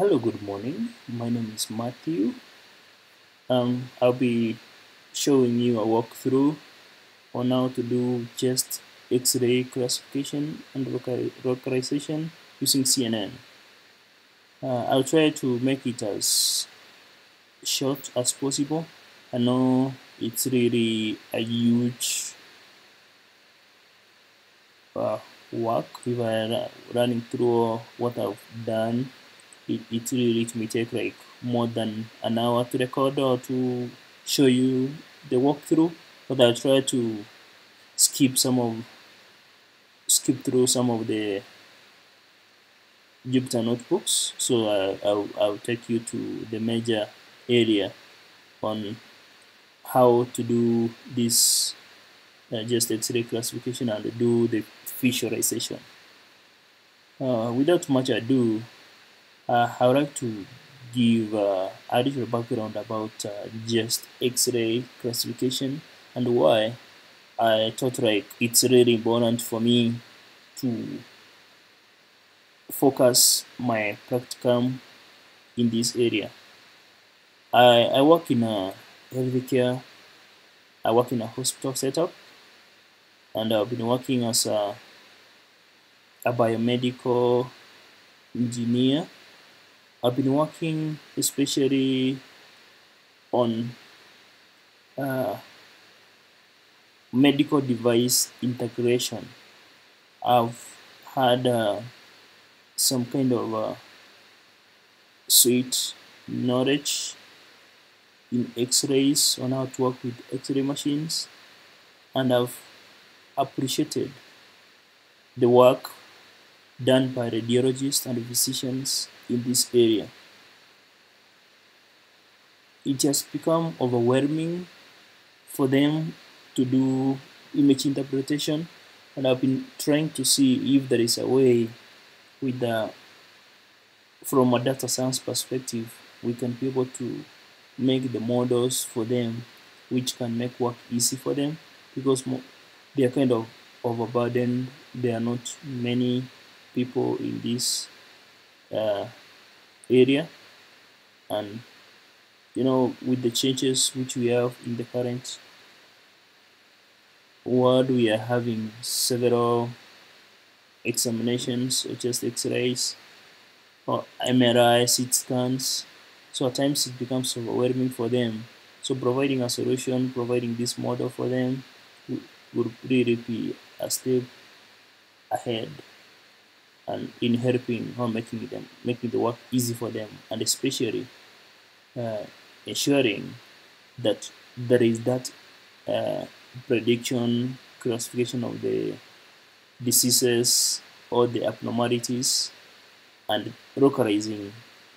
Hello, good morning. My name is Matthew. Um, I'll be showing you a walkthrough on how to do chest X-ray classification and localization using CNN. Uh, I'll try to make it as short as possible. I know it's really a huge uh, work if I running through what I've done it, it really it may take like more than an hour to record or to show you the walkthrough but I'll try to skip some of skip through some of the Jupyter notebooks so I, I'll, I'll take you to the major area on how to do this uh, chest X-ray classification and do the visualization. Uh, without much ado, uh, I would like to give uh, a little background about uh, chest X-ray classification and why I thought like it's really important for me to focus my practicum in this area. I, I work in a healthcare, I work in a hospital setup, and I've been working as a, a biomedical engineer I've been working especially on uh, medical device integration. I've had uh, some kind of uh, sweet knowledge in x-rays on how to work with x-ray machines and I've appreciated the work done by radiologists and physicians in this area. It has become overwhelming for them to do image interpretation and I've been trying to see if there is a way with the from a data science perspective we can be able to make the models for them which can make work easy for them because they are kind of overburdened there are not many people in this uh, area. And you know with the changes which we have in the current world we are having several examinations such as x-rays or MRI, CT scans. So at times it becomes overwhelming for them. So providing a solution providing this model for them would really be a step ahead and in helping or making them making the work easy for them and especially uh, ensuring that there is that uh, prediction classification of the diseases or the abnormalities and localizing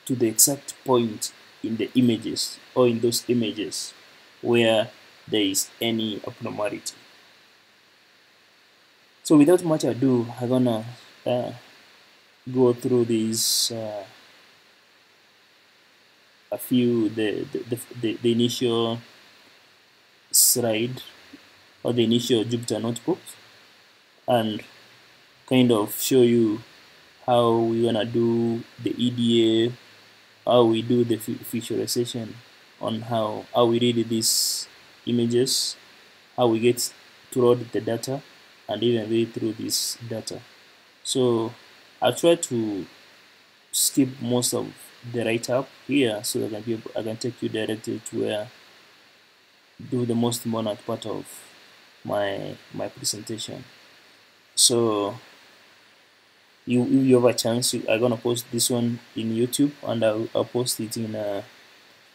to the exact point in the images or in those images where there is any abnormality. So without much ado, I'm gonna uh, go through these uh, a few the the, the the initial slide or the initial Jupyter notebook and kind of show you how we wanna do the EDA, how we do the visualization on how how we read these images, how we get to load the data and even read through this data. So I'll try to skip most of the write-up here so that I can, be I can take you directly to where do the most important part of my my presentation. So you you have a chance. I'm gonna post this one in YouTube and I'll, I'll post it in uh,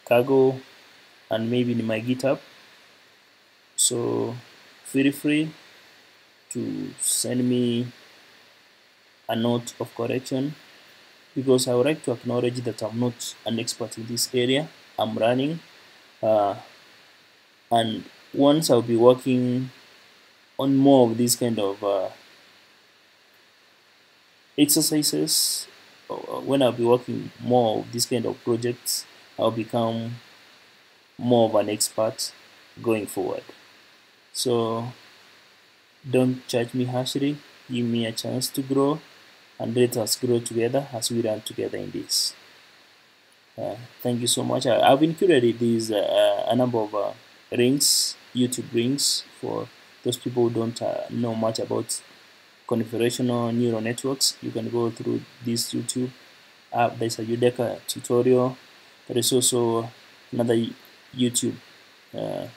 Kaggle and maybe in my GitHub. So feel free to send me a note of correction because I would like to acknowledge that I'm not an expert in this area. I'm running uh, and once I'll be working on more of these kind of uh, exercises, uh, when I'll be working more of these kind of projects, I'll become more of an expert going forward. So don't judge me harshly, give me a chance to grow and let us grow together as we run together in this. uh, thank you so much. I, have included these uh, a number of uh, rings YouTube rings for those people who don't uh, know much about convolutional neural networks. You can go through this YouTube app. There's a Edureka tutorial. There is also another YouTube uh,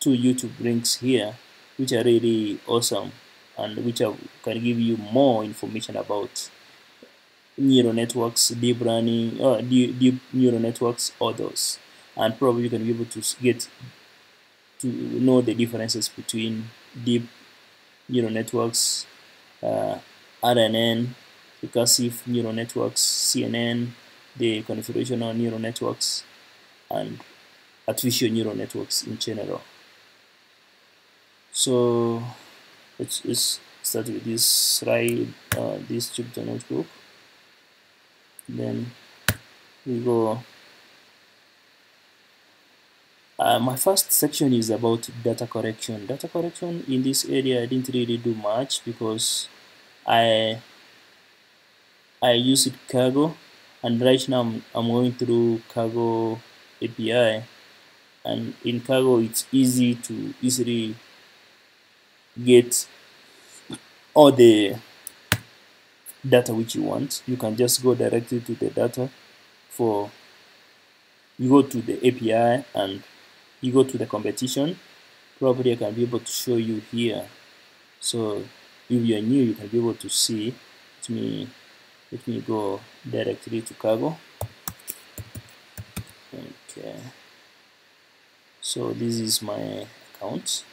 two YouTube links here which are really awesome and which are, can give you more information about neural networks, deep learning, uh, deep, deep neural networks, others, and probably you can be able to get to know the differences between deep neural networks, uh, RNN, recursive neural networks, CNN, the convolutional neural networks, and artificial neural networks in general. So let's, let's start with this slide, uh, this Jupyter notebook. Then we go. Uh, my first section is about data correction. Data correction in this area I didn't really do much because I I use it Kaggle and right now I'm, I'm going through Kaggle API and in Kaggle it's easy to easily get all the data which you want. You can just go directly to the data for you go to the API and you go to the competition. Probably I can be able to show you here. So if you're new you can be able to see. Let me let me go directly to Kaggle. okay. So this is my account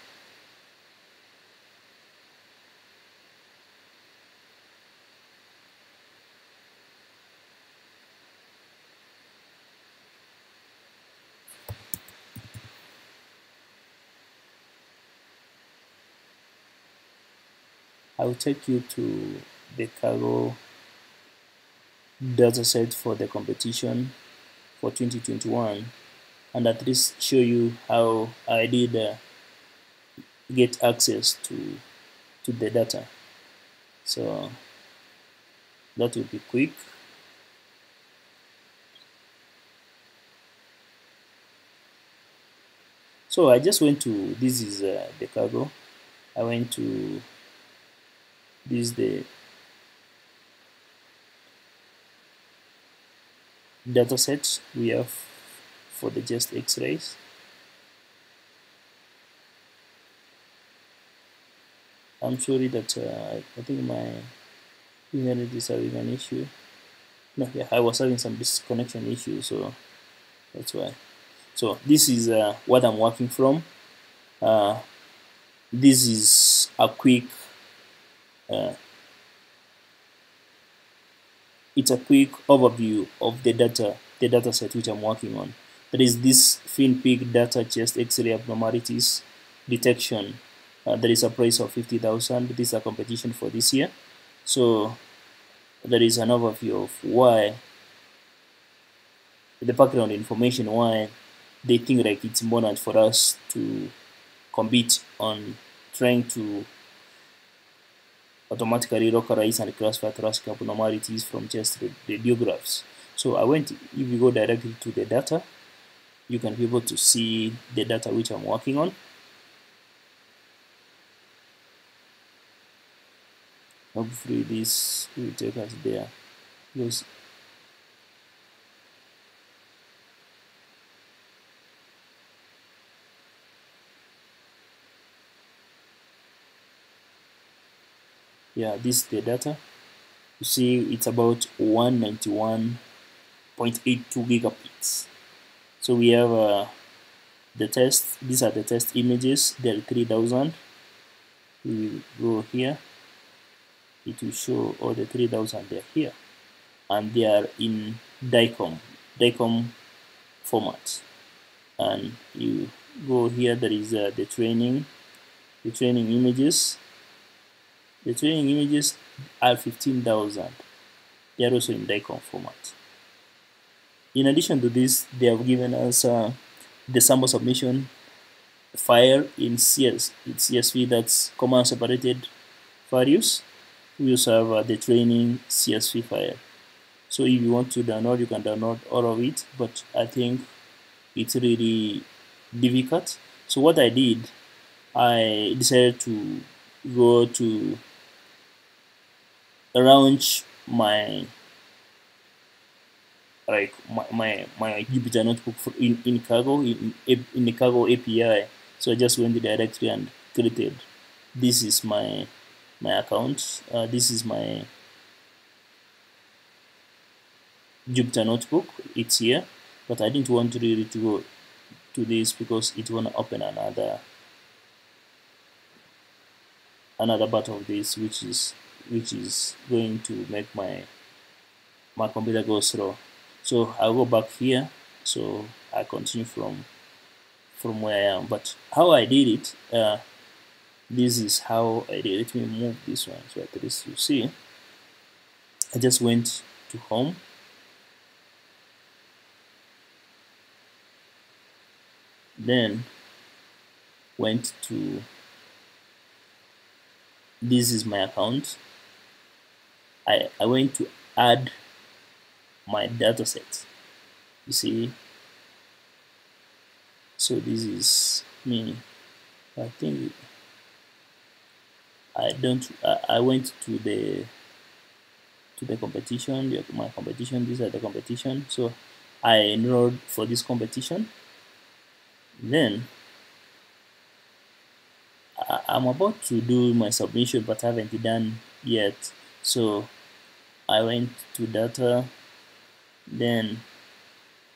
I will take you to the Kaggle dataset for the competition for 2021 and at least show you how I did uh, get access to to the data. So that will be quick. So I just went to this is uh, the Kaggle I went to this is the data sets we have for the chest x-rays I'm sorry that uh, I think my internet is having an issue. No yeah I was having some disconnection issue so that's why. So this is uh, what I'm working from. Uh, this is a quick uh, it's a quick overview of the data, the data set which I'm working on. There is this VinBigData chest X-ray abnormalities detection. Uh, there is a price of 50,000. This is a competition for this year. So there is an overview of why the background information why they think like it's important for us to compete on trying to automatically localize and classify thoracic abnormalities from chest radiographs. So I went, if you go directly to the data, you can be able to see the data which I'm working on. Hopefully this will take us there. Because yeah this is the data. You see it's about 191.82 gigabits. So we have uh, the test these are the test images there are 3000 we go here. It will show all the 3000 they're here. And they are in DICOM DICOM format. And you go here there is uh, the training the training images the training images are 15,000. They are also in DICOM format. In addition to this, they have given us uh, the sample submission file in CS, in CSV that's comma separated values. We also have uh, the training CSV file. so if you want to download you can download all of it but I think it's really difficult so what I did I decided to go to launch my like my my, my Jupyter notebook for in, in Kaggle in, in the Kaggle API so I just went directly and created. This is my my account. Uh, this is my Jupyter notebook. It's here but I didn't want to really to go to this because it want to open another another part of this which is which is going to make my my computer go slow. So I'll go back here. So I continue from from where I am. But how I did it uh, this is how I did it. Let me move this one so at least you see. I just went to home. Then went to this is my account I, I went to add my data set. You see? So this is me. I think I don't I, I went to the to the competition my competition these are the competition. So I enrolled for this competition. Then I, I'm about to do my submission but I haven't done yet so I went to data. Then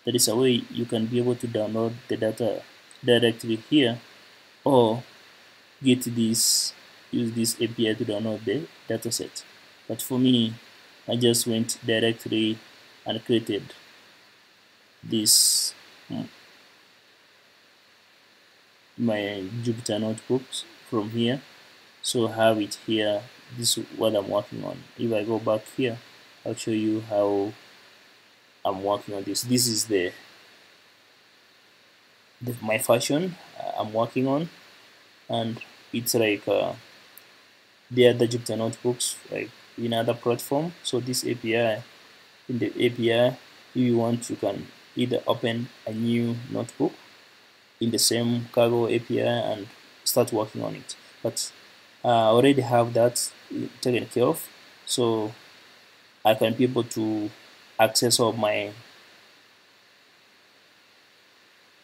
there is a way you can be able to download the data directly here or get this use this API to download the dataset but for me I just went directly and created this mm, my Jupyter notebooks from here. So I have it here this is what I'm working on. If I go back here I'll show you how I'm working on this. This is the, the my fashion I'm working on. And it's like uh, the other Jupyter notebooks like in other platform. So this API in the API if you want you can either open a new notebook in the same Kaggle API and start working on it. But uh, I already have that taken care of. So I can be able to access all my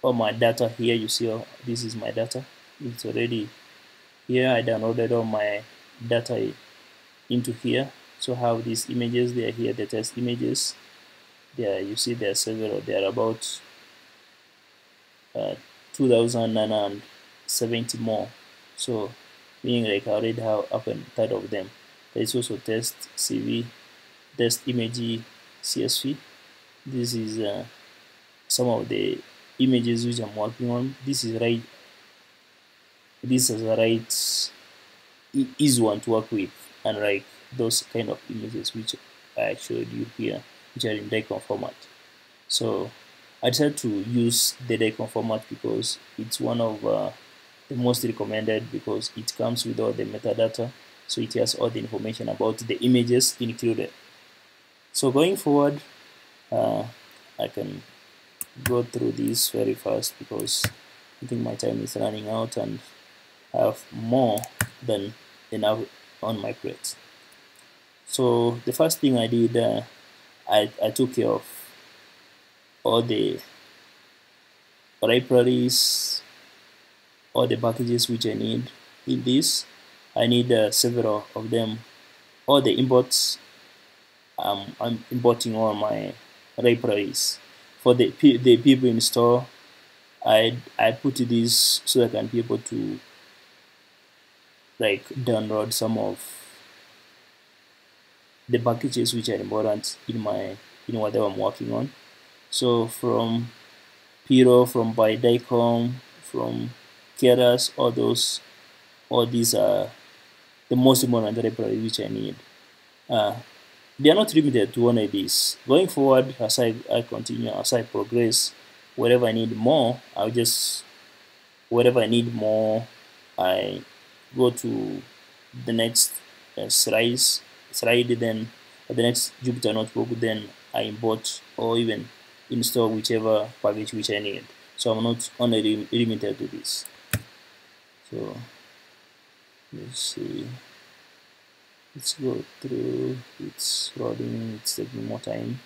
all my data here. You see this is my data. It's already here. I downloaded all my data into here. So have these images they are here the test images. There you see there are several there are about uh, 2970 more. So meaning recorded up and 30 of them. There is also test CV test image CSV this is uh, some of the images which I'm working on. This is right this is a right easy one to work with and like those kind of images which I showed you here which are in DICOM format. So I decided to use the DICOM format because it's one of uh, most recommended because it comes with all the metadata so it has all the information about the images included. So going forward uh, I can go through this very fast because I think my time is running out and I have more than enough on my plate. So the first thing I did uh, I, I took care of all the libraries all the packages which I need in this I need uh, several of them. All the imports um, I'm importing all my libraries for the, the pip install I, I put this so I can be able to like download some of the packages which are important in my in whatever I'm working on. So from Pillow, from by from Keras, all those, all these are the most important library which I need. Uh, they are not limited to one of these. Going forward, as I, I continue, as I progress, wherever I need more, I'll just, wherever I need more, I go to the next uh, slide, slide, then the next Jupyter notebook, then I import or even install whichever package which I need. So I'm not only limited to this. So let's see. Let's go through. It's loading. It's taking more time.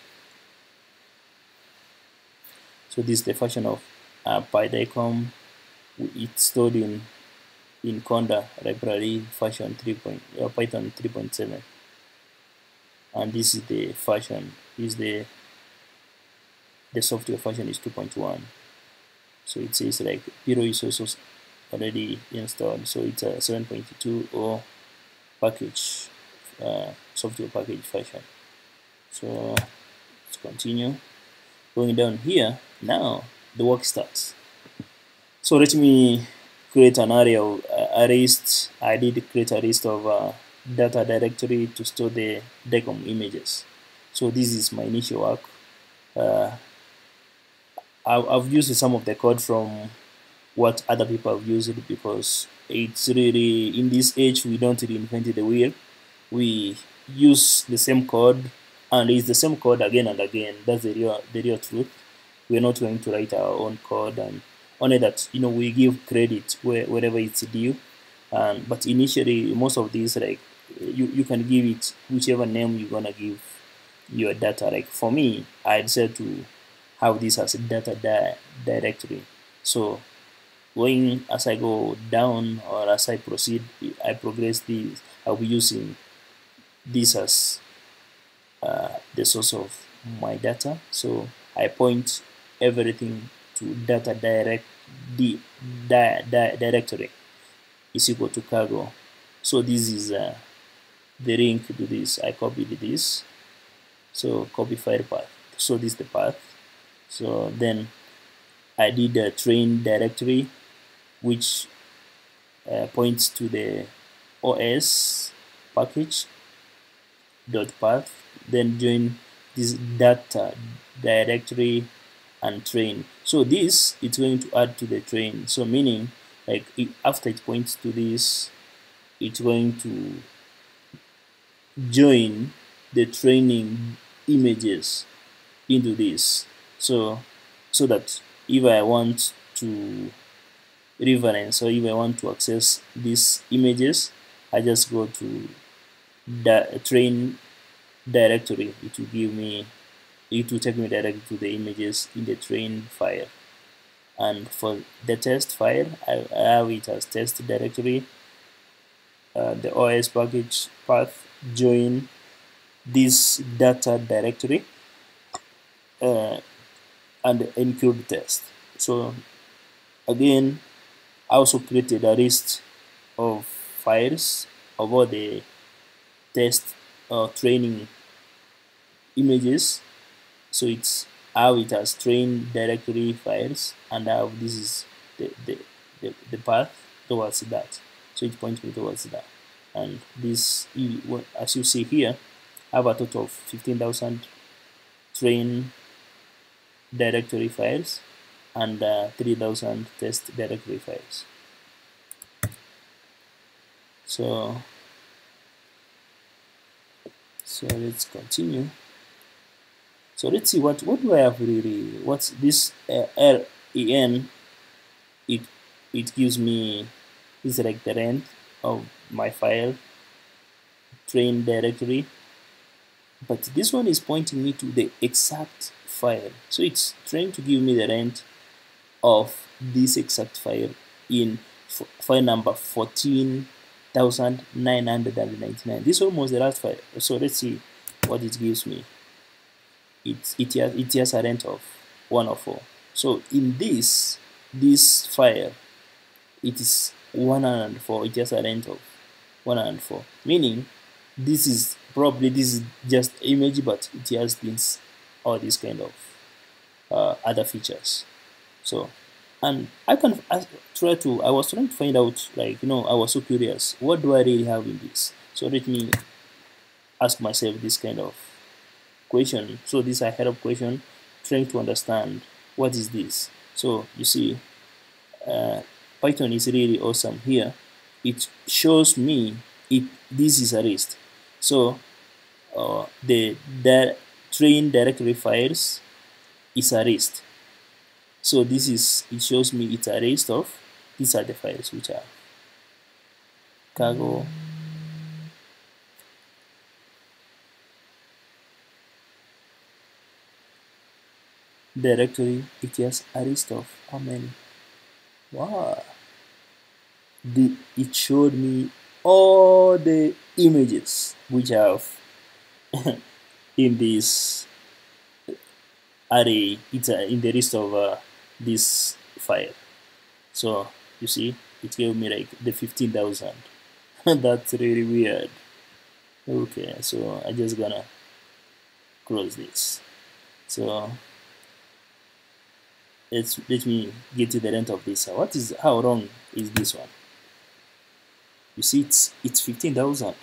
So this is the version of uh, PyDICOM. It's stored in in Conda library version 3. Point, uh, Python 3.7 and this is the version is the the software version is 2.1 so it says like Pillow is also already installed. So it's a 7.2.0 package uh, software package version so let's continue. Going down here now the work starts. So let me create an area of uh, a list I did create a list of uh, data directory to store the DICOM images. So this is my initial work. Uh, I've used some of the code from what other people have used because it's really, in this age, we don't reinvent the wheel. We use the same code and it's the same code again and again. That's the real, the real truth. We're not going to write our own code and only that, you know, we give credit where, wherever it's due. And, but initially, most of these like you, you can give it whichever name you're gonna give your data like for me I decided to have this as a data di directory so going as I go down or as I proceed I progress this I'll be using this as uh, the source of my data. So I point everything to data direct di, di, di directory is equal to Kaggle. So this is uh, the link to this. I copied this. So copy file path. So this is the path. So then I did a train directory which uh, points to the OS package dot path then join this data directory and train. So this it's going to add to the train. So meaning like it, after it points to this it's going to join the training images into this. So so that if I want to reference so if I want to access these images I just go to the train directory. It will give me it will take me directly to the images in the train file. And for the test file I have it as test directory. Uh, the OS package path join this data directory uh, and include test. So again, I also created a list of files of all the test uh, training images. So it's how it has trained directory files and how this is the, the, the, the path towards that. So it points me towards that and this as you see here I have a total of 15,000 train directory files and uh, 3000 test directory files so so let's continue. So let's see what what do I have really what's this uh, len it it gives me is like the len of my file train directory but this one is pointing me to the exact file. So it's trying to give me the len of this exact file in file number 14,999 this almost the last file. So let's see what it gives me. It, it, has, it has a len of 104 so in this this file it is 104 it has a len of 104 meaning this is probably this is just image but it has things all these kind of uh, other features so and I can I try to I was trying to find out like you know I was so curious what do I really have in this so let me ask myself this kind of question so this is a head up question trying to understand what is this so you see uh, Python is really awesome here. It shows me if this is a list. So uh, the the train directory files is erased. So this is it shows me it's erased of these are the files which are Kaggle. Directory it has a list of how many? Wow. The it showed me all the images which have in this array. It's uh, in the list of uh, this file so you see it gave me like the 15,000 that's really weird. Okay so I just gonna close this. So let's let me get to the length of this. What is how long is this one? You see it's it's 15,000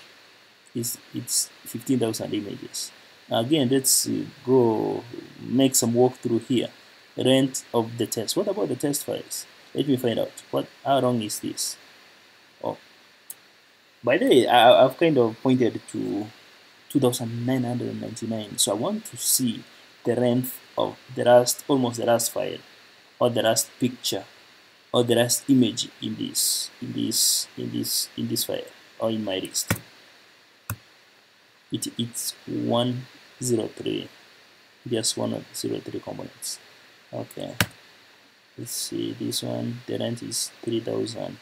it's it's 15,000 images. Again let's uh, go make some walkthrough here len of the test. What about the test files let me find out. What how long is this? Oh. By the way I, I've kind of pointed to 2999 so I want to see the length of the last almost the last file or the last picture or the last image in this in this in this in this file or in my list. It it's 103 just one of 03 components okay. Let's see this one the len is 3000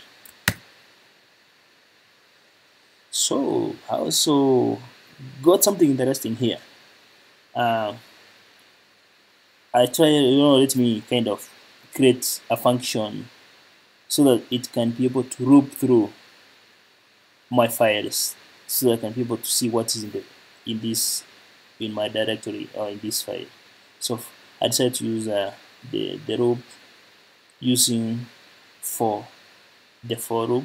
so I also got something interesting here. Uh, I try you know let me kind of create a function so that it can be able to loop through my files so that I can be able to see what is in the in this in my directory or in this file. So I decided to use uh, the, the loop using for the for loop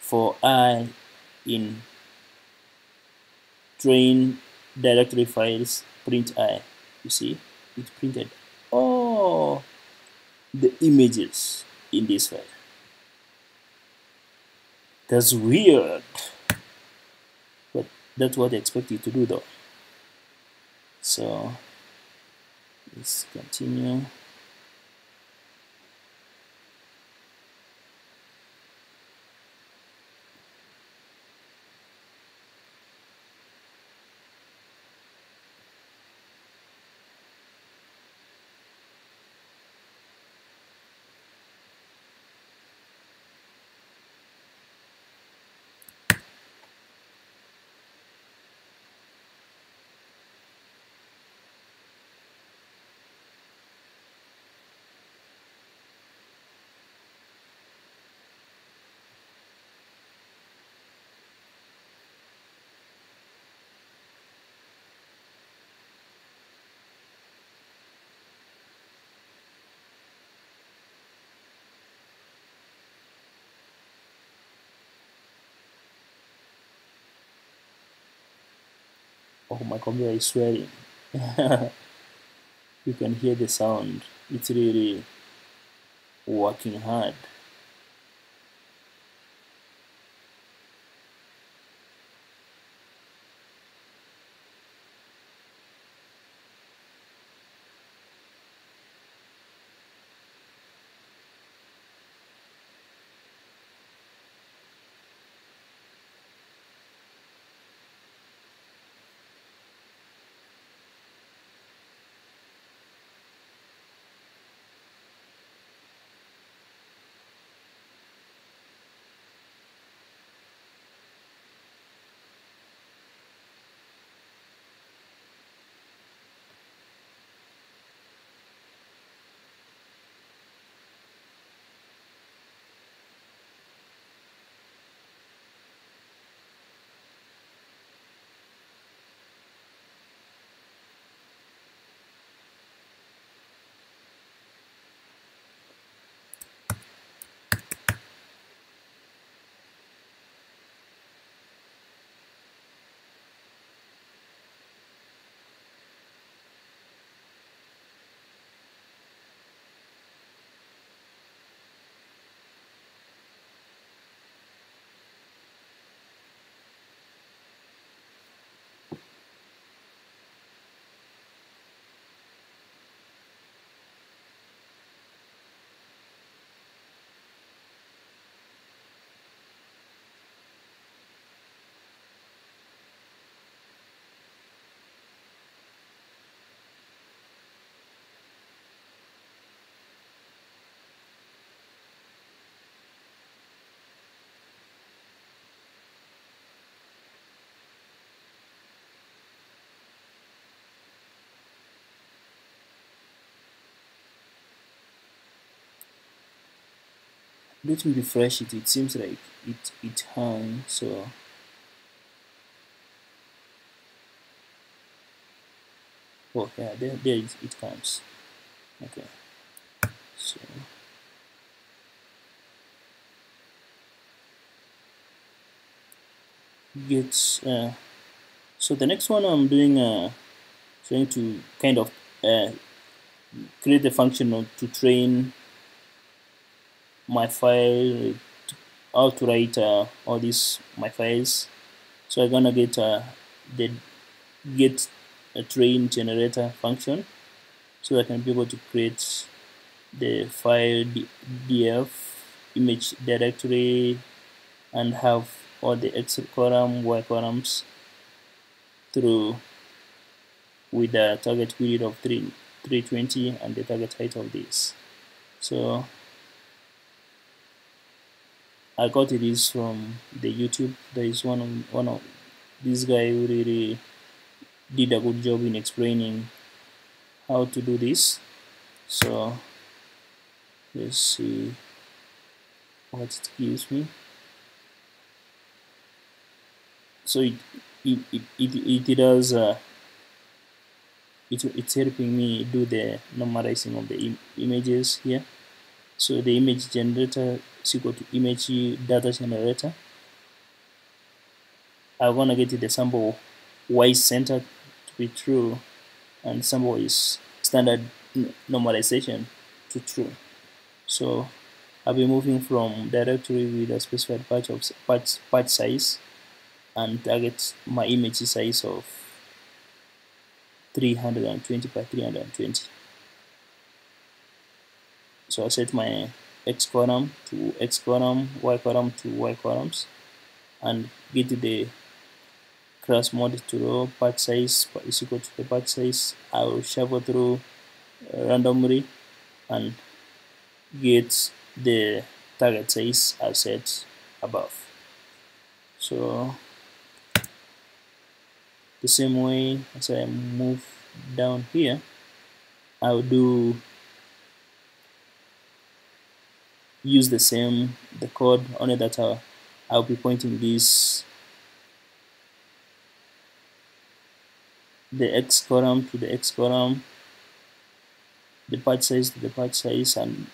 for i in train directory files print i you see it printed. All the images in this file. That's weird. But that's what I expect you to do though. So let's continue Oh, my computer is swearing. you can hear the sound. It's really working hard. Let me refresh it. It seems like it it hung so. Oh yeah there, there it, it comes. Okay. So. Get uh, so the next one I'm doing uh, trying to kind of uh, create a function to train my file how to write uh, all these my files. So I'm gonna get uh, the get a train generator function so I can be able to create the file df image directory and have all the x column y columns through with the target period of 3 320 and the target height of this. So I got this from the YouTube. There is one of, one of this guy who really did a good job in explaining how to do this. So let's see what it gives me. So it it it it, it does uh, it, it's helping me do the normalizing of the Im images here. So the image generator is equal to image data generator. I want to get the sample y center to be true and sample is standard normalization to true. So I'll be moving from directory with a specified batch of batch, batch size and target my image size of 320 by 320 so I set my x column to x column, y column to y columns, and get the class mode to row batch size is equal to the batch size. I will shuffle through uh, randomly and get the target size as set above. So the same way as I move down here, I'll do use the same the code only that I'll, I'll be pointing this the x column to the x column the batch size to the batch size and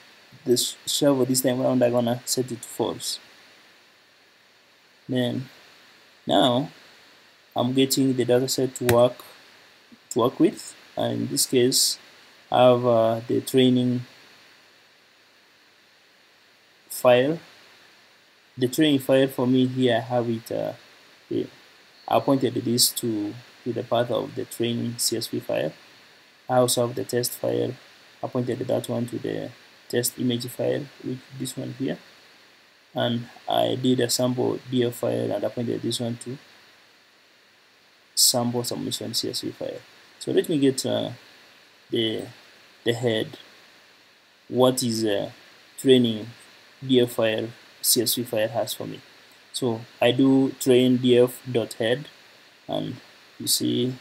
this shuffle this time around I'm gonna set it to false. Then now I'm getting the dataset to work to work with and in this case I have uh, the training file. The training file for me here I have it uh, I pointed this to, to the path of the training CSV file. I also have the test file I pointed that one to the test image file which this one here. And I did a sample DF file and I pointed this one to sample submission CSV file. So let me get uh, the the head. What is uh, training df file csv file has for me. So I do train df dot head and you see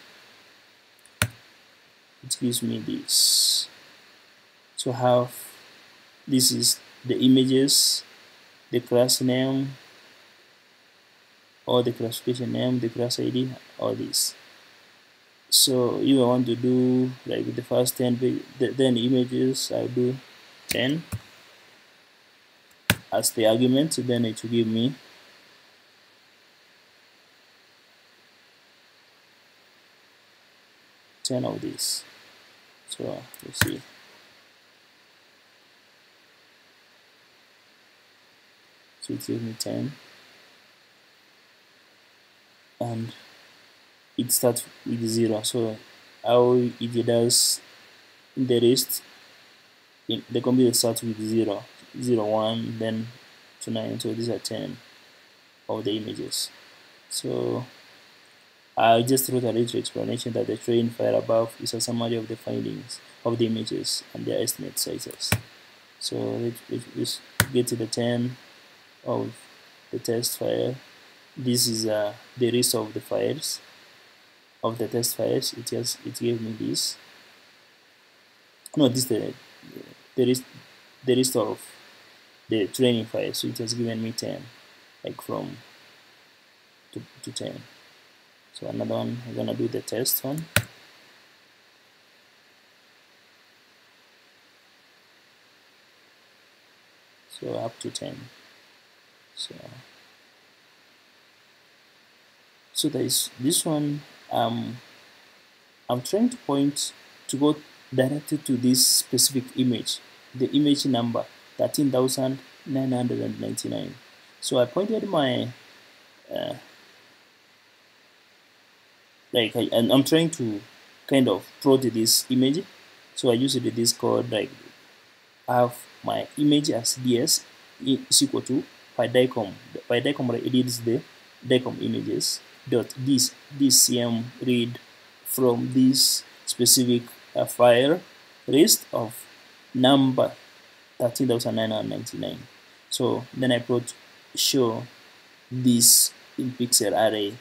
it gives me this. So have this is the images the class name or the classification name the class id all this. So I want to do like the first 10 then images I do 10 as the argument then it will give me ten of these. So let's see. So it gives me 10 and it starts with 0 so how it does the rest the computer starts with 0 0 1 then to 9 so these are 10 of the images. So I just wrote a little explanation that the train file above is a summary of the findings of the images and their estimate sizes. So let's, let's get to the 10 of the test file this is uh, the list of the files of the test files it just it gave me this. No this the the list the list of the training file so it has given me 10 like from to, to 10 so another one I'm gonna do the test one. So up to 10 so so there is this one um I'm trying to point to go directly to this specific image the image number 13,999 so I pointed my uh, like I, and I'm trying to kind of plot this image so I used this code like I have my image as ds is equal to PyDICOM. PyDICOM reads the DICOM images dot this DCM read from this specific uh, file list of number 13,999. So then I put show this in pixel array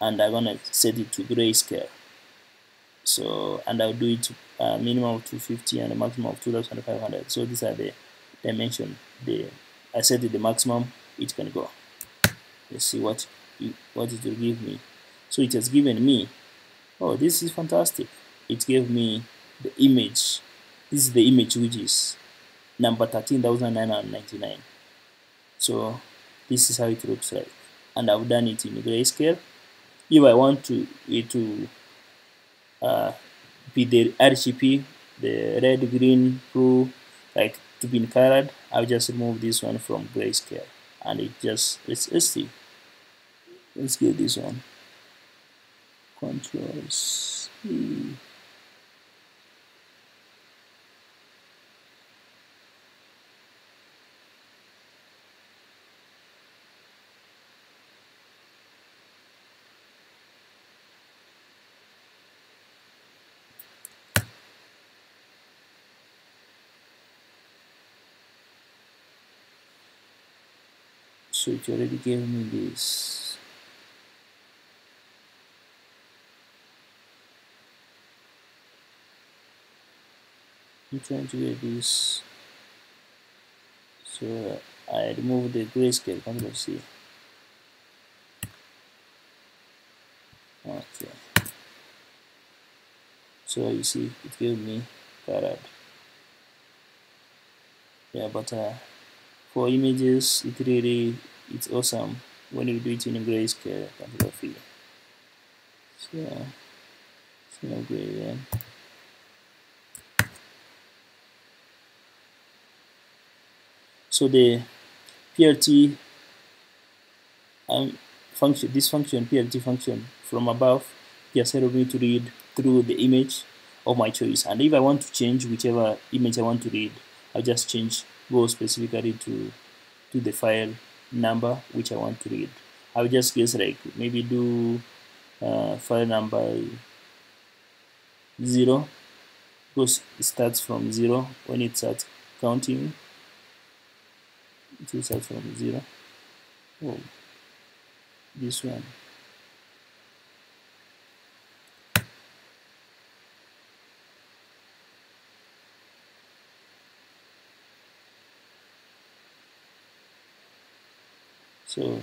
and I'm gonna set it to grayscale. So and I'll do it to uh, minimum of 250 and a maximum of 2,500. So these are the dimension. The I set it the maximum it can go. Let's see what it, what it will give me. So it has given me. Oh, this is fantastic. It gave me the image. This is the image which is number 13,999. So this is how it looks like. And I've done it in grayscale. If I want to it to uh, be the RGB, the red, green, blue, like to be in colored, I'll just remove this one from grayscale and it just it's SD. Let's get this one. Control C. it already gave me this. I'm trying to get this. So I remove the grayscale control C okay. So you see it gave me colored yeah but uh, for images it really it's awesome. When you do it in a grayscale photography so it's no gradient so the PLT um, function this function PLT function from above just help me to read through the image of my choice. And if I want to change whichever image I want to read I just change go specifically to to the file number which I want to read. I will just guess like maybe do uh, file number zero because it starts from zero when it starts counting. It starts from zero. Oh, this one. So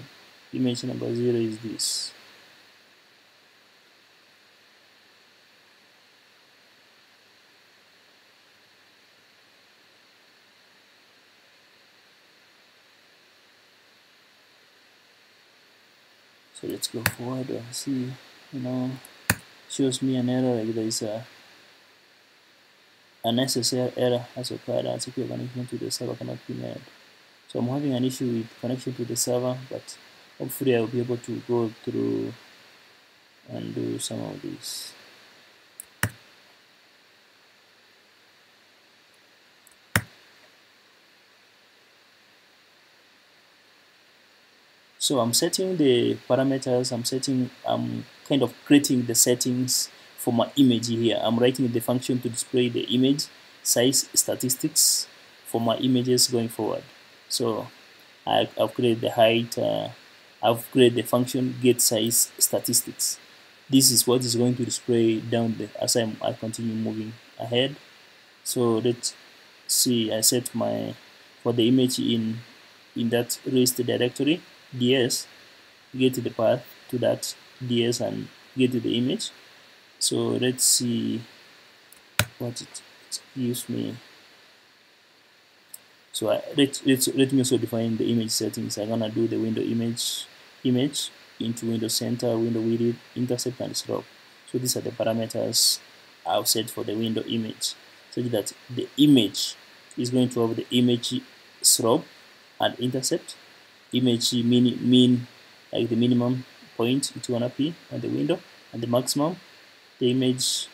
image number 0 is this. So let's go forward. And see you know shows me an error like there is a unnecessary error has occurred as connection to the server cannot be made so I'm having an issue with connection to the server, but hopefully I'll be able to go through and do some of these. So I'm setting the parameters, I'm setting, I'm kind of creating the settings for my image here. I'm writing the function to display the image size statistics for my images going forward. So I, created the height, uh, I've created the function get size statistics. This is what is going to display down the, as I'm, I continue moving ahead. So let's see, I set my for the image in in that rest directory ds get the path to that ds and get the image so let's see what it gives me so I, let, let's, let me also define the image settings. I'm gonna do the window image image into window center window width intercept and slope so these are the parameters I've set for the window image. So that the image is going to have the image slope and intercept. Image mean mean like the minimum point it's gonna be on the window and the maximum the image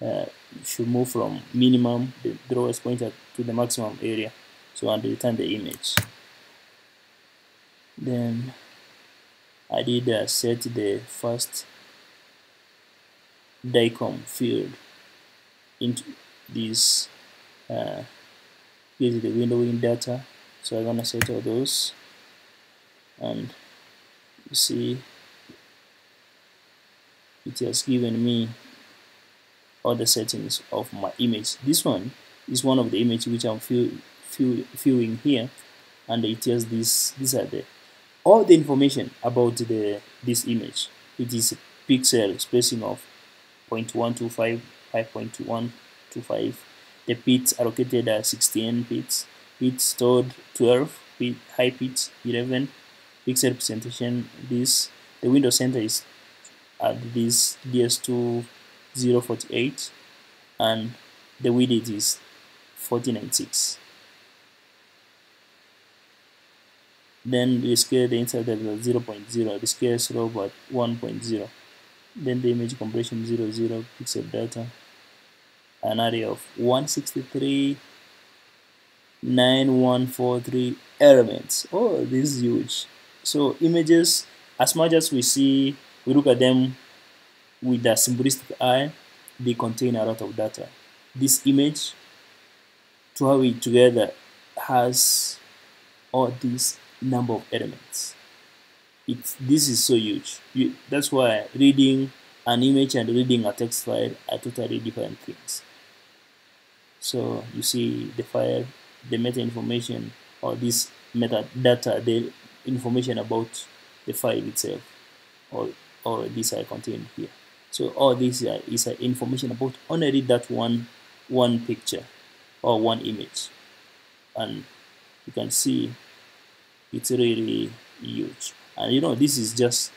uh, should move from minimum the lowest pointer to the maximum area so and return the image. Then I did uh, set the first DICOM field into this uh, is the windowing data. So I'm gonna set all those. And you see it has given me all the settings of my image. This one is one of the image which I'm view, viewing here and it has this these are the all the information about the this image. It is pixel spacing of 0.125 5.125 the bits allocated are 16 bits bits stored 12 bit high bits 11 pixel representation this. The window center is at this ds2 048 and the width is 1496 then we scale the inside level 0 0.0 the scale slope at 1.0 then the image compression 0 0 pixel data an array of 163 9143 elements. Oh this is huge. So images as much as we see we look at them with a simplistic eye they contain a lot of data. This image to have it together has all these number of elements. It's, this is so huge. You, that's why reading an image and reading a text file are totally different things. So you see the file, the meta information, or this metadata, the information about the file itself, or, or this are contained here. So all this is information about only that one one picture or one image, and you can see it's really huge. And you know this is just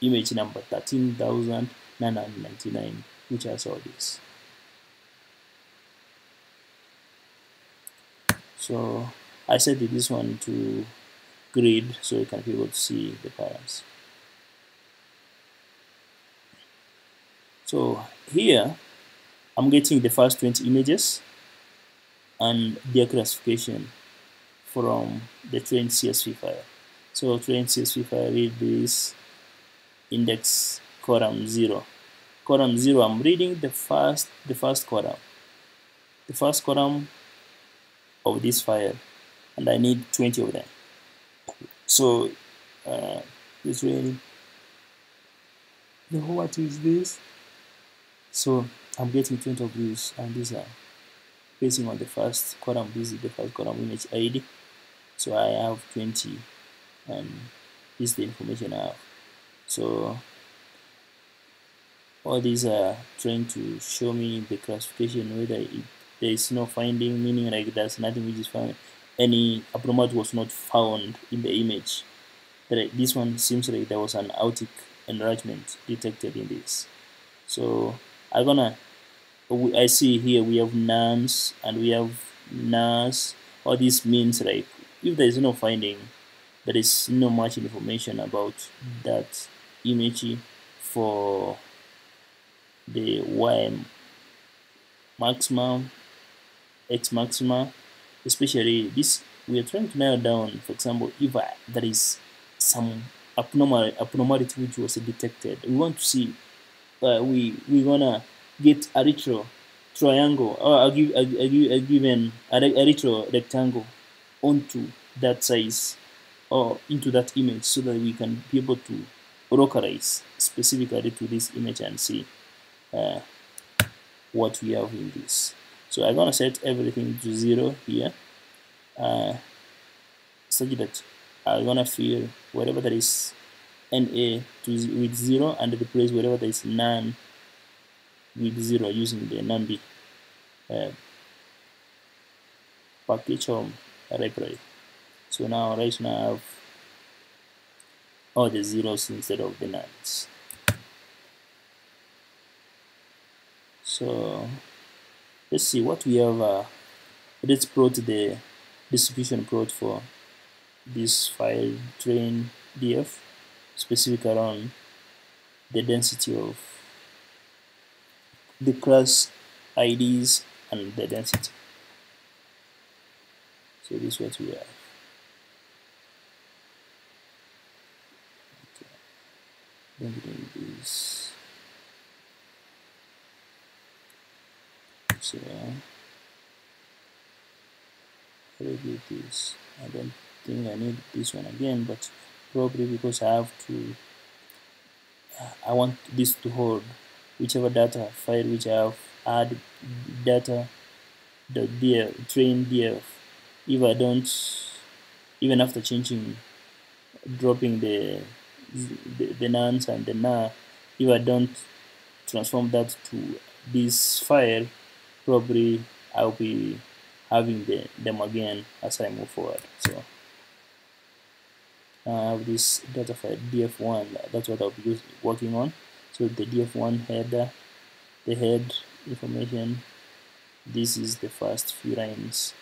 image number 13,999 which has all this. So I set this one to grid so you can be able to see the patterns. So here I'm getting the first 20 images and their classification from the trained CSV file. So trained CSV file read this index column 0. Column 0, I'm reading the first, the first column. The first column of this file and I need 20 of them. So uh, it's really, the what is this? So I'm getting 20 of these and these are basing on the first column. This is the first column image ID so I have 20 and this is the information I have. So all these are trying to show me the classification whether it, there is no finding meaning like there's nothing which is found. Any abnormality was not found in the image. But this one seems like there was an aortic enlargement detected in this. So I'm gonna I see here we have NaNs and we have NAS all this means like if there is no finding there is no much information about that image for the y maximum x maxima especially this we are trying to narrow down for example if uh, there is some abnormal abnormality which was detected. We want to see uh, we we're gonna get a retro triangle or a, a, a, a given a, a retro rectangle onto that size or into that image so that we can be able to localize specifically to this image and see uh, what we have in this. So I'm gonna set everything to zero here uh, such that I'm gonna fill whatever that is NA to with zero and replace whatever that is none with zero using the NumPy uh, package library. So now right now I have all the zeros instead of the NaNs. So let's see what we have. Uh, let's plot the distribution plot for this file train df specific around the density of the class IDs and the density. So this is what we have. Okay. Then this. So maybe this. I don't think I need this one again, but probably because I have to. I want this to hold whichever data file which I have add data the df train df if I don't even after changing dropping the the, the nans and the na if I don't transform that to this file probably I'll be having the, them again as I move forward. So I have this data file df1 that's what I'll be working on. So the df1 header the head information this is the first few lines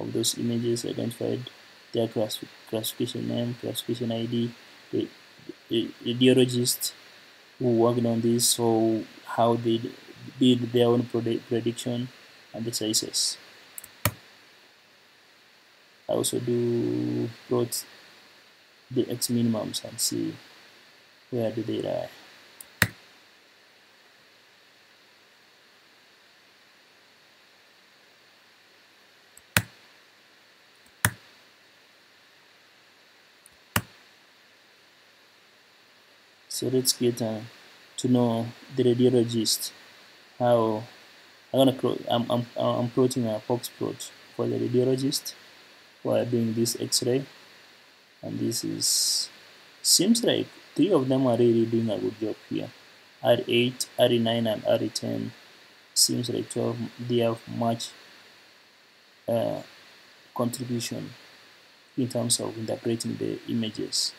of those images identified their classification name classification id the, the ideologist who worked on this so how they did their own prediction and the sizes. I also do plot the x minimums and see where do they lie So let's get uh, to know the radiologist. How I'm gonna I'm I'm I'm plotting a box plot for the radiologist while doing this X-ray, and this is seems like three of them are really doing a good job here. R8, R9, and R10 seems like 12 they have much uh, contribution in terms of interpreting the images.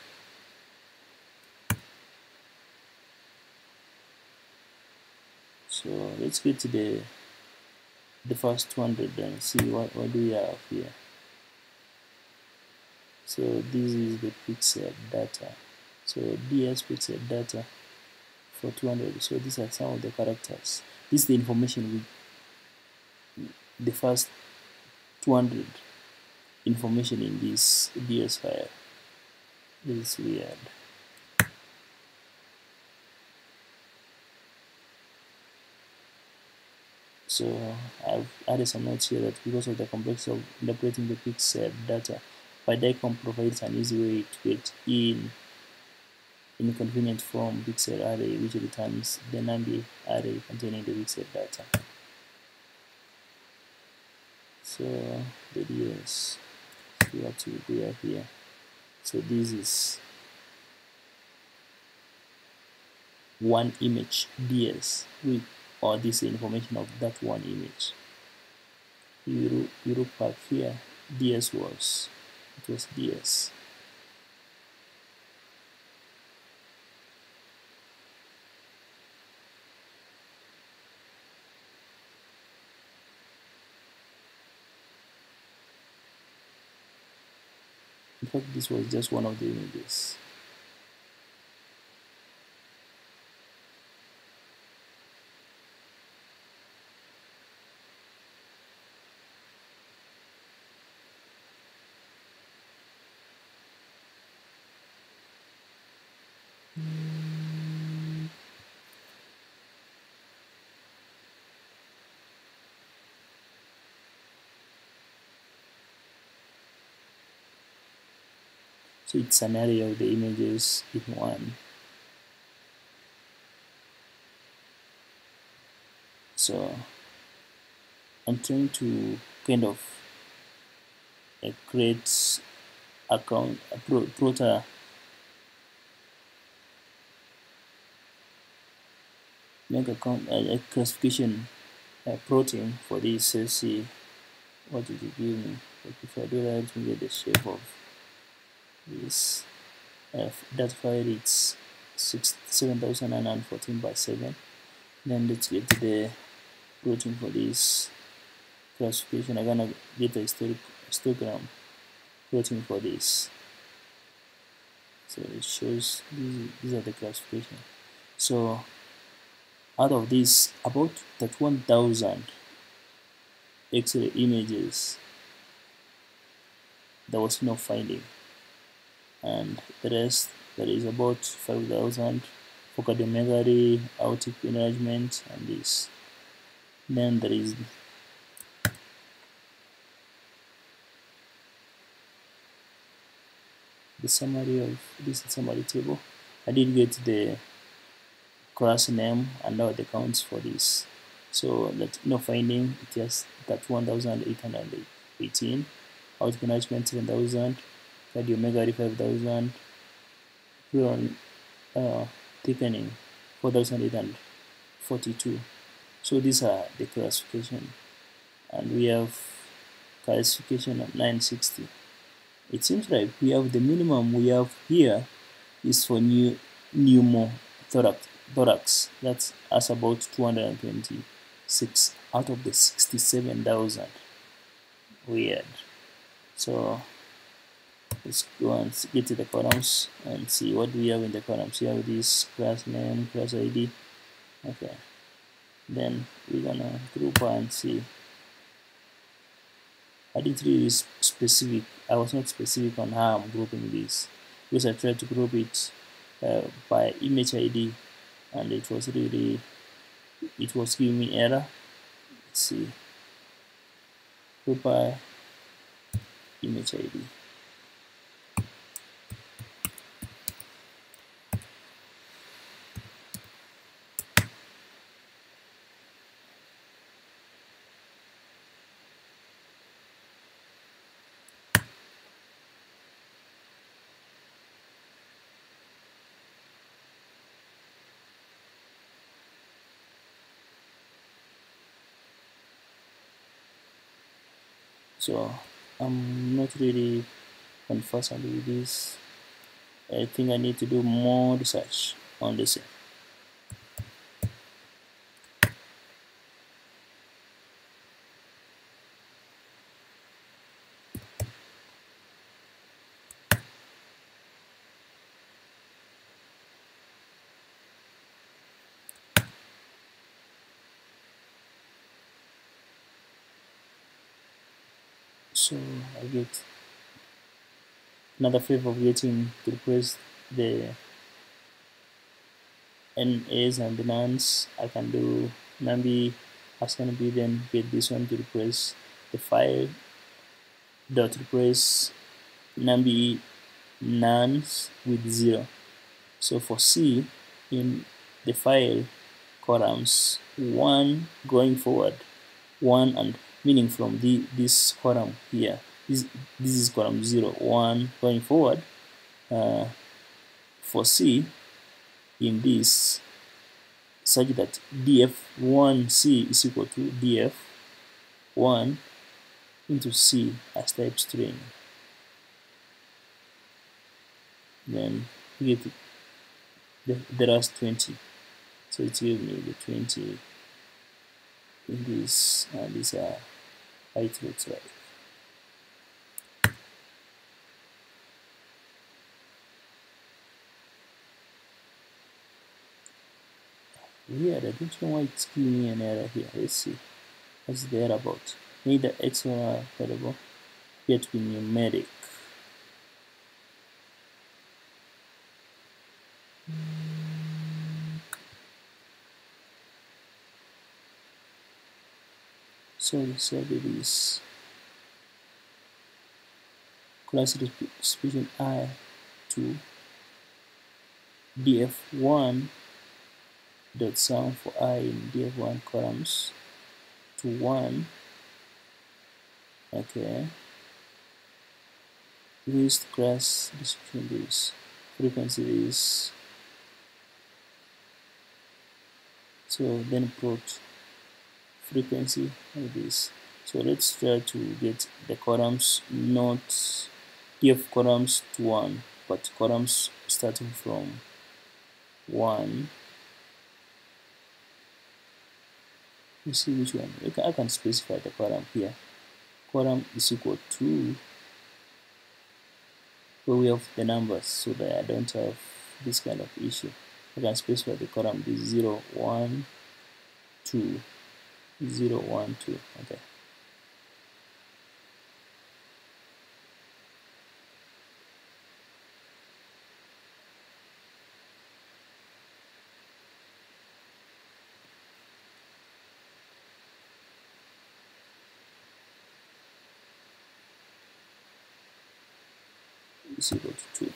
So let's go to the the first 200 and see what, what do we have here. So this is the pixel data. So ds pixel data for 200 so these are some of the characters. This is the information we the first 200 information in this ds file. This is weird So I've added some notes here that because of the complexity of interpreting the pixel data, PyDICOM provides an easy way to get in in convenient form pixel array which returns the NumPy array containing the pixel data. So the DS, what we have here. So this is one image DS with or this information of that one image. You look here, DS was, it was DS. In fact, this was just one of the images. So it's an array of the images in one. So I'm trying to kind of a create account a pro, prota make account a, classification a protein for this let's see what did you give me? Like if I do that let me get the shape of this uh, that file it's 7914 by 7 then let's get the protein for this classification. I'm gonna get a histogram protein for this. So it shows these, these are the classification. So out of this about that 1000 x-ray images there was no finding and the rest there is about 5000 for cardiomegaly aortic enlargement and this. Then there is the summary of this summary table. I did get the class name and all the counts for this. So that no finding it just that 1818 aortic enlargement 7000 cardiomegaly 5000 pleural uh, thickening 4842 so these are the classification. And we have classification of 960 it seems like we have the minimum we have here is for new pneumothorax thorax that's as about 226 out of the 67,000 weird. So let's go and get to the columns and see what we have in the columns. We have this class name, class ID. Okay. Then we're gonna group and see. I didn't really specific. I was not specific on how I'm grouping this because I tried to group it uh, by image ID, and it was really it was giving me error. Let's see. Group by image ID. So I'm not really conversant with this. I think I need to do more research on this so I get another favor of getting to replace the NAs and the NaNs I can do can be then get this one to replace the file dot replace NAMBI nuns with zero. So for C in the file columns one going forward one and meaning from the this column here this, this is column 0 1 going forward uh, for C in this such that df1c is equal to df1 into c as type string. Then we get the, the last 20 so it gives me the 20 in this uh, these are height weird I don't know why it's giving me an error here. Let's see. What's the error about? Maybe the extra variable appear to numeric so this. Class distribution i to df1 dot sum for i in df1 columns to 1 okay. List class description this frequency is so then plot frequency like this. So let's try to get the columns not df columns to 1 but columns starting from 1 you see which one? I can specify the column here. Column is equal to where we have the numbers so that I don't have this kind of issue. I can specify the column is 0 1 2 0 1 2 okay is equal to 2.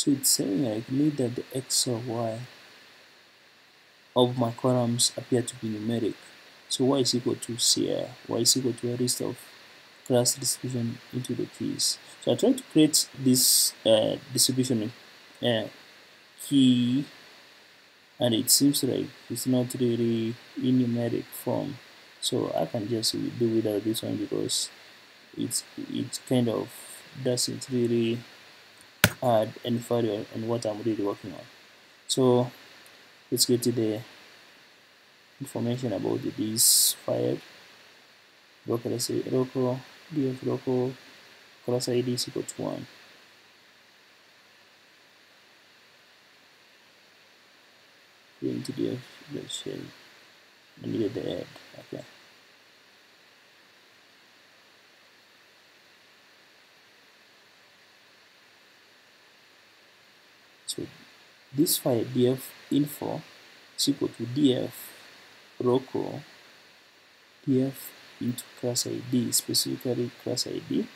So it's saying I need that the x or y of my columns appear to be numeric. So y is equal to CR, y is equal to a list of class distribution into the keys. So I try to create this uh, distribution uh, key and it seems like it's not really in numeric form. So I can just do without this one because it's it kind of doesn't really add any value on what I'm really working on. So let's get to the information about this file. Local, say local df local class ID is equal to 1. Into df the shell and get the add. Okay. So this file df info is equal to df local df into class id specifically class id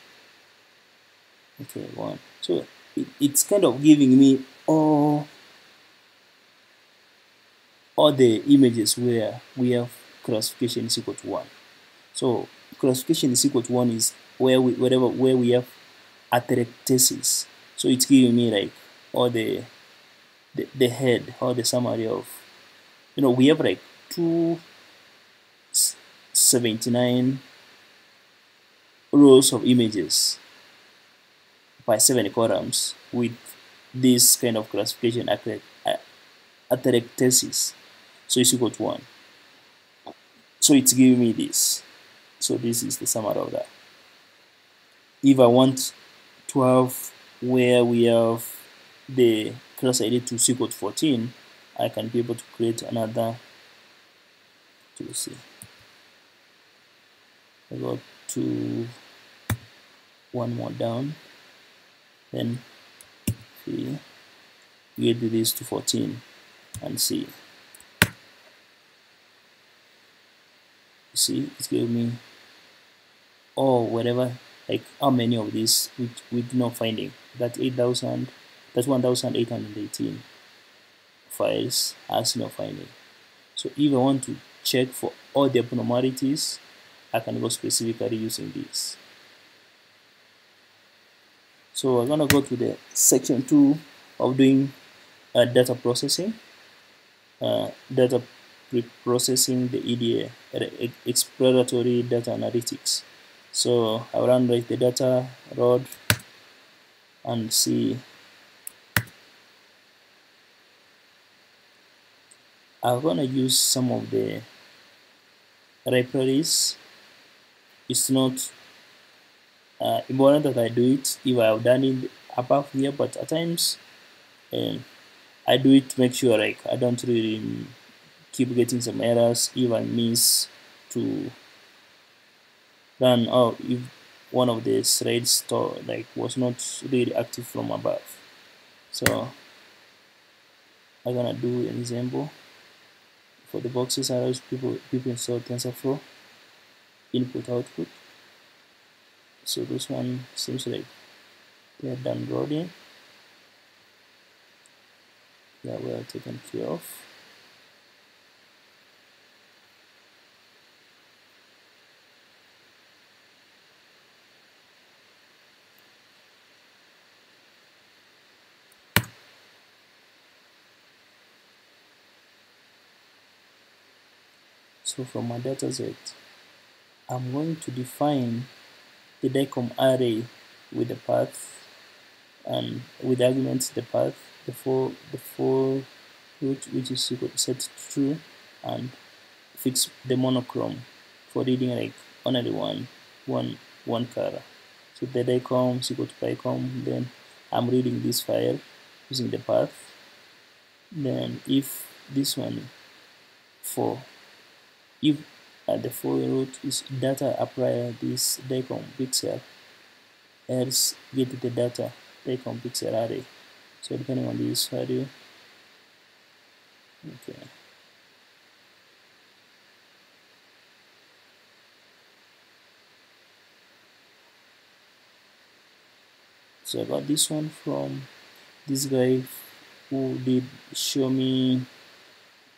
okay one. So it, it's kind of giving me all all the images where we have classification is equal to one. So classification is equal to one is where we whatever where we have atelectasis so it's giving me like all the, the the head or the summary of you know we have like 279 rows of images by 7 columns with this kind of classification atelectasis so it's equal to 1 so it's giving me this. So this is the summary of that. If I want to have where we have the class ID to equal to 14 I can be able to create another to see I go to one more down then see get this to 14 and see see it gave me or whatever like how many of these with with no finding that 8000 that's 1818 files has no finding so if I want to check for all the abnormalities I can go specifically using this so we're gonna go to the section 2 of doing uh, data processing. Uh, data pre-processing the EDA exploratory data analytics. So I will run the data rod and see I'm gonna use some of the libraries it's not uh, important that I do it if I have done it above here but at times um, I do it to make sure like I don't really keep getting some errors if I miss to run or if one of the threads like was not really active from above. So I'm gonna do an example for the boxes allows people pip install TensorFlow input output. So this one seems like they're done loading yeah we are taken care of so from my dataset I'm going to define the DICOM array with the path and with the arguments the path the for the for root which is set to true and fix the monochrome for reading like only one one one color. So the DICOM is equal to PyDICOM then I'm reading this file using the path. Then if this one for if at the for root is data apply this DICOM pixel else get the data DICOM pixel array. So depending on this value. Okay. So I got this one from this guy who did show me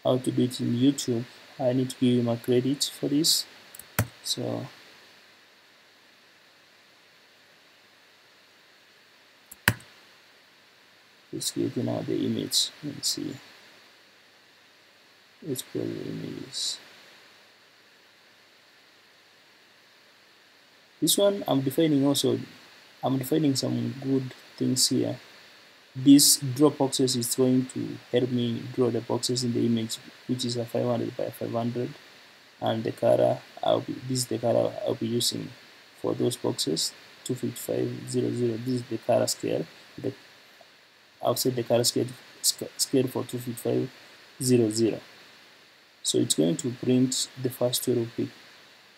how to do it in YouTube I need to give you my credit for this. So let's get now the image let's see. Let's put the images this one I'm defining also I'm defining some good things here this draw boxes is going to help me draw the boxes in the image which is a 500 by 500 and the color I'll be this is the color I'll be using for those boxes 25500 this is the color scale the outside the color scale scale for 25500 so it's going to print the first 12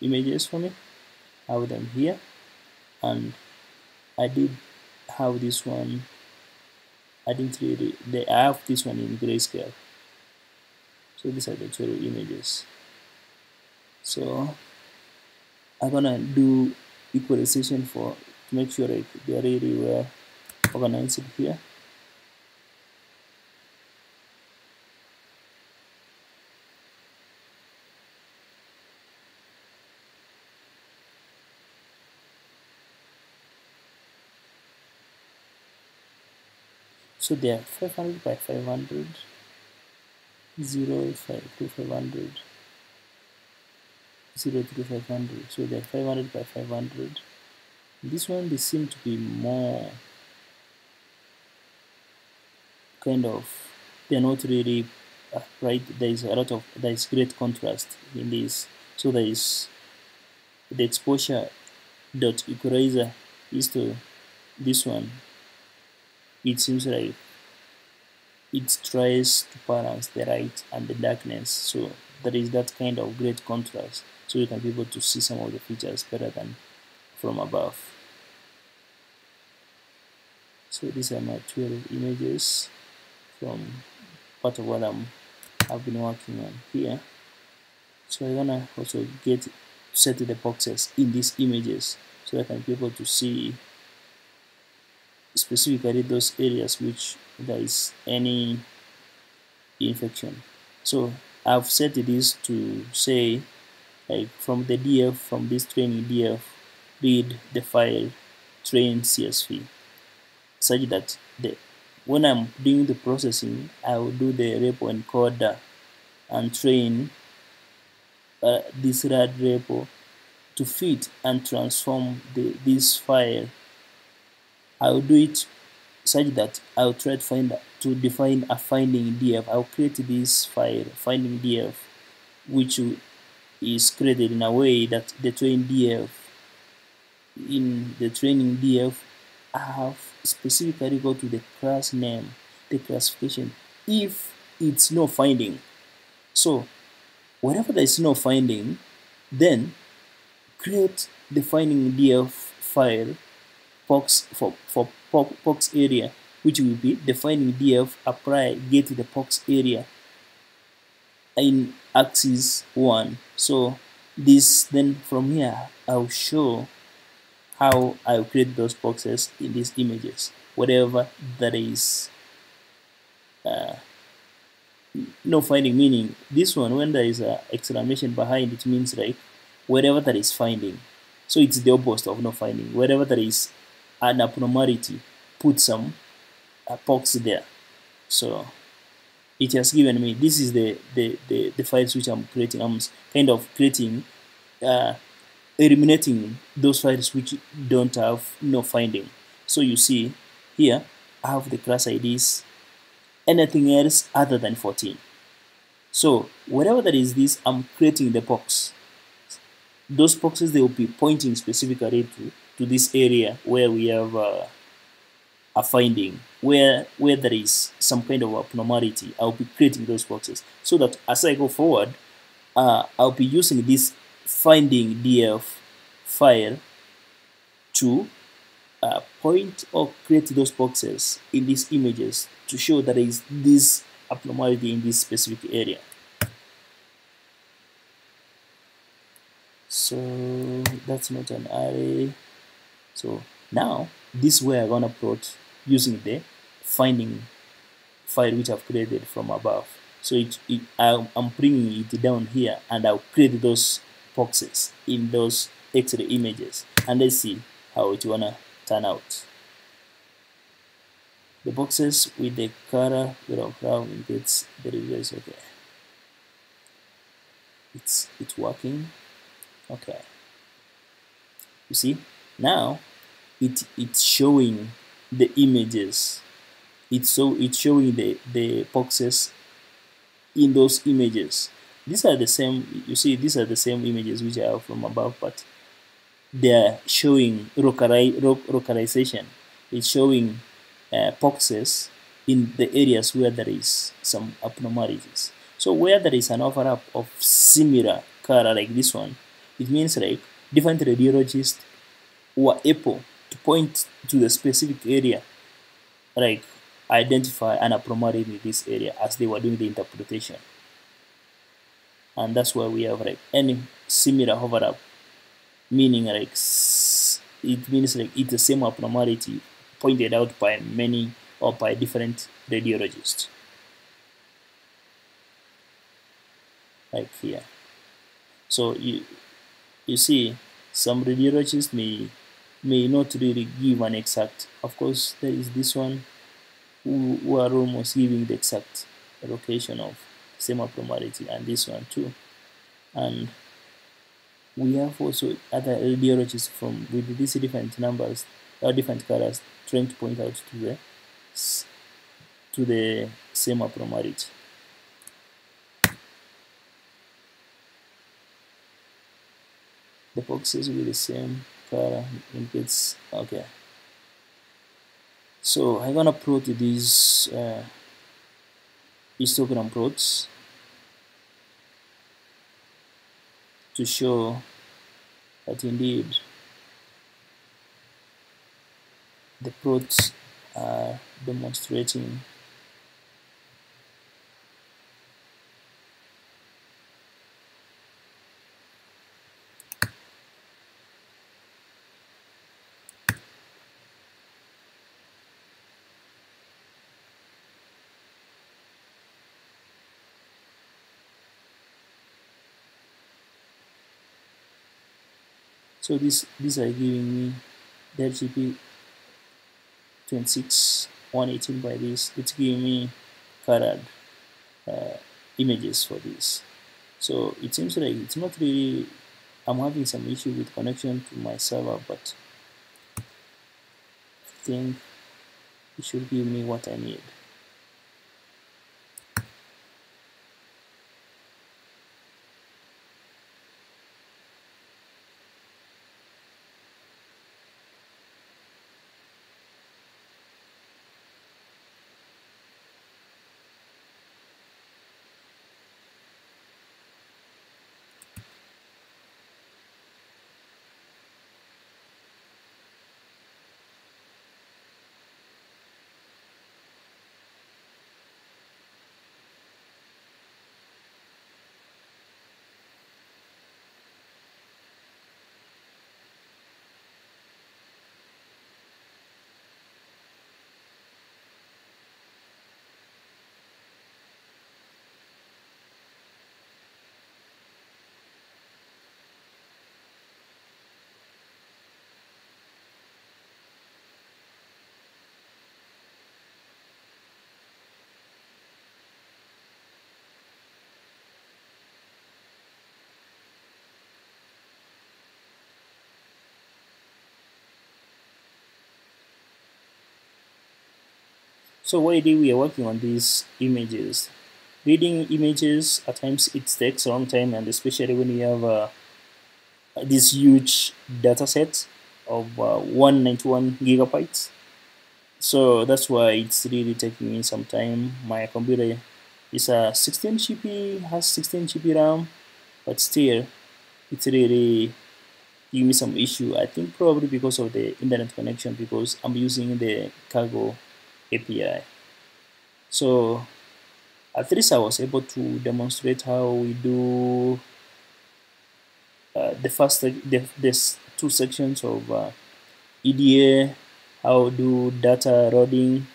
images for me. Have them here. And I did have this one I didn't really they have this one in grayscale. So these are the 12 images. So I'm gonna do equalization for to make sure like they are really well organized here so they are 500 by 500 0 5 to 500 0 to 500 so they're 500 by 500 this one they seem to be more kind of they're not really uh, right there is a lot of there is great contrast in this. So there is the exposure dot equalizer is to this one it seems like it tries to balance the light and the darkness so there is that kind of great contrast so you can be able to see some of the features better than from above. So these are my 12 images from part of what I'm I've been working on here. So I'm gonna also get set the boxes in these images so I can be able to see specifically those areas which there is any infection. So I've set this to say like from the df from this training df read the file train csv such that the when I'm doing the processing I will do the repo encoder and train uh, this RAD repo to fit and transform the, this file I will do it such that I'll try to find to define a finding df. I'll create this file finding df which is created in a way that the train df in the training df I have specifically go to the class name the classification if it's no finding so whenever there is no finding then create the finding df file box for for box area which will be defining df apply get the box area in axis 1 so this then from here I'll show how I'll create those boxes in these images whatever that is uh, no finding meaning. This one when there is a exclamation behind it means like whatever that is finding. So it's the opposite of no finding. Whatever there is an abnormality put some uh, box there. So it has given me this is the the the, the files which i'm creating. I'm kind of creating uh, eliminating those files which don't have no finding. So you see here i have the class ids anything else other than 14 so whatever that is this i'm creating the box. Those boxes they will be pointing specifically to to this area where we have uh, a finding where where there is some kind of abnormality I'll be creating those boxes. So that as I go forward uh, I'll be using this finding df file to uh, point or create those boxes in these images to show that there is this abnormality in this specific area. So that's not an array so now this way I'm gonna plot using the finding file which I've created from above. So it, it I'm bringing it down here and I'll create those boxes in those X-ray images and let's see how it wanna turn out. The boxes with the color background indicates the results okay. It's it's working. Okay. You see now it it's showing the images. It's so it's showing the the boxes in those images. These are the same you see these are the same images which have from above but they're showing localization it's showing uh, boxes in the areas where there is some abnormalities. So where there is an overlap of similar color like this one it means like different radiologists were able to point to the specific area, like identify an abnormality in this area as they were doing the interpretation. And that's why we have like any similar overlap, meaning like it means like it's the same abnormality pointed out by many or by different radiologists. Like here. So you you see some radiologists may may not really give an exact. Of course, there is this one who, who are almost giving the exact location of same abnormality and this one too. And we have also other radiologists from with these different numbers or different colors trying to point out to the to the same abnormality. The boxes will be the same inputs okay. So I'm gonna plot these uh, histogram plots to show that indeed the plots are demonstrating so this these are giving me the GP 26 118 by this. It's giving me colored uh, images for this. So it seems like it's not really I'm having some issue with connection to my server but I think it should give me what I need So why do we are working on these images? Reading images at times it takes a long time, and especially when you have uh, this huge data set of uh, 191 gigabytes. So that's why it's really taking me some time. My computer is a 16 GB, has 16 GB RAM, but still it's really giving me some issue. I think probably because of the internet connection because I'm using the Kaggle API. So at least I was able to demonstrate how we do uh, the first the, this two sections of uh, EDA, how do data loading.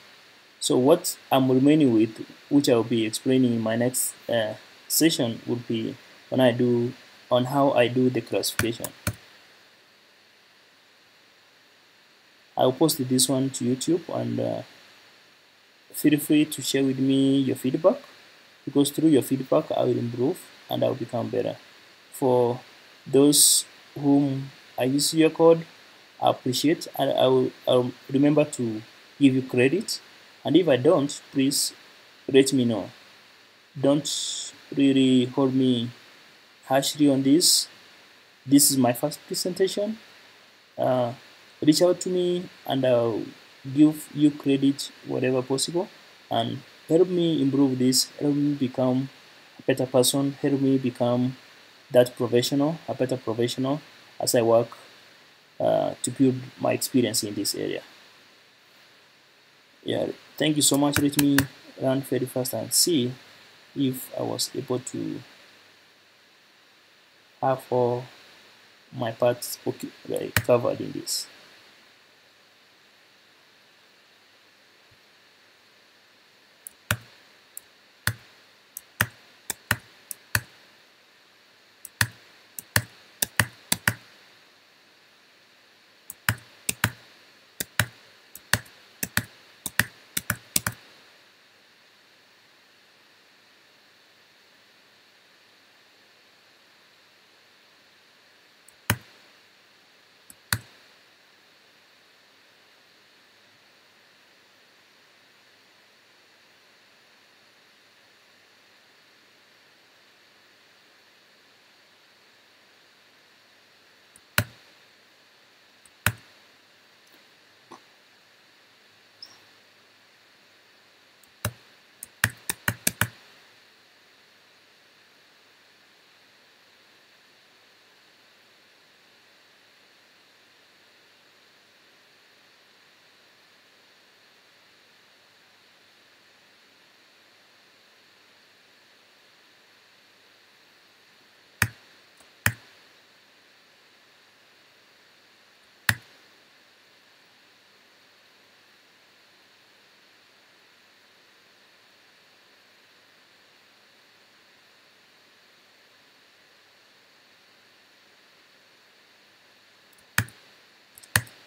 So what I'm remaining with, which I'll be explaining in my next uh, session, would be when I do on how I do the classification. I'll post this one to YouTube and uh, feel free to share with me your feedback because through your feedback I will improve and I will become better. For those whom I use your code, I appreciate and I will I'll remember to give you credit. And if I don't, please let me know. Don't really hold me harshly on this. This is my first presentation. Uh, reach out to me and I'll give you credit whatever possible and help me improve this help me become a better person help me become that professional a better professional as i work uh, to build my experience in this area. Yeah thank you so much. Let me run very fast and see if i was able to have all my parts covered in this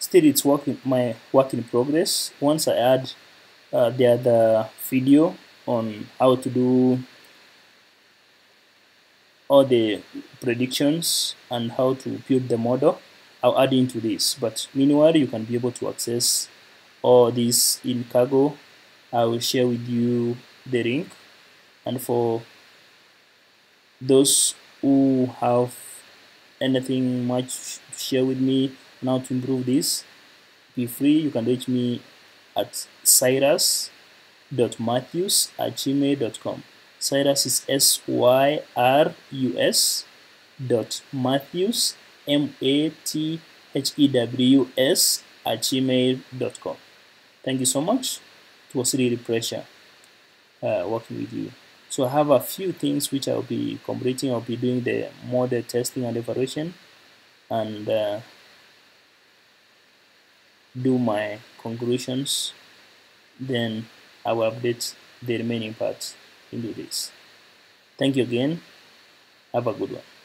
still it's work in, my work in progress. Once I add uh, the other video on how to do all the predictions and how to build the model I'll add into this. But meanwhile you can be able to access all this in Kaggle I will share with you the link. And for those who have anything much to share with me on how to improve this be free you can reach me at cyrus.matthews at gmail.com cyrus is s-y-r-u-s dot matthews m-a-t-h-e-w-s at gmail.com thank you so much. It was really pressure uh, working with you. So I have a few things which I'll be completing. I'll be doing the model testing and evaluation. And uh, do my conclusions. Then I will update the remaining parts into this. Thank you again. Have a good one.